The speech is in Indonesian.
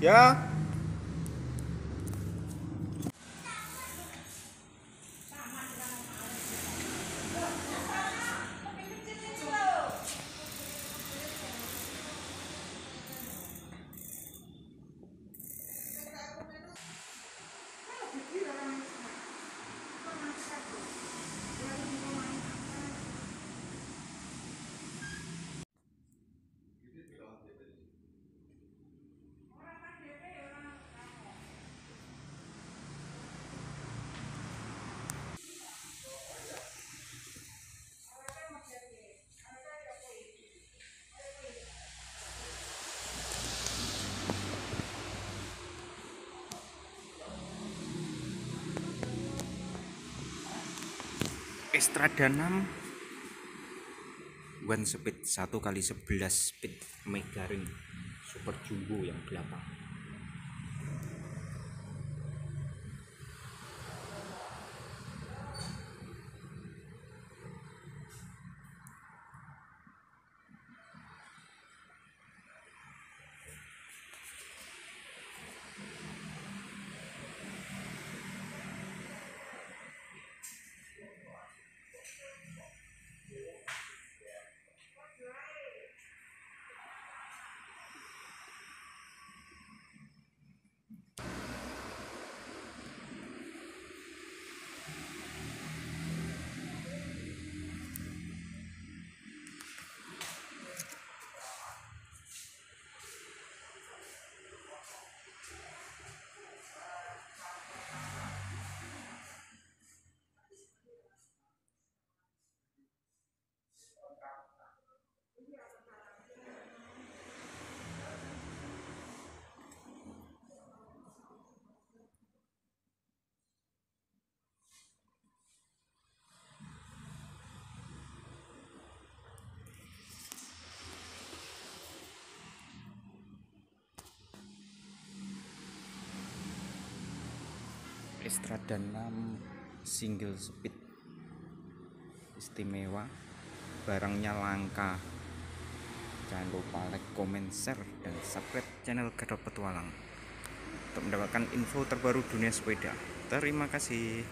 Ya. Estradanam One speed 1 kali 11 speed mega ring super jumbo yang belakang Estradanam single speed istimewa. Barangnya langka. Jangan lupa like, comment, share, dan subscribe channel Gadot Petualang untuk mendapatkan info terbaru dunia sepeda. Terima kasih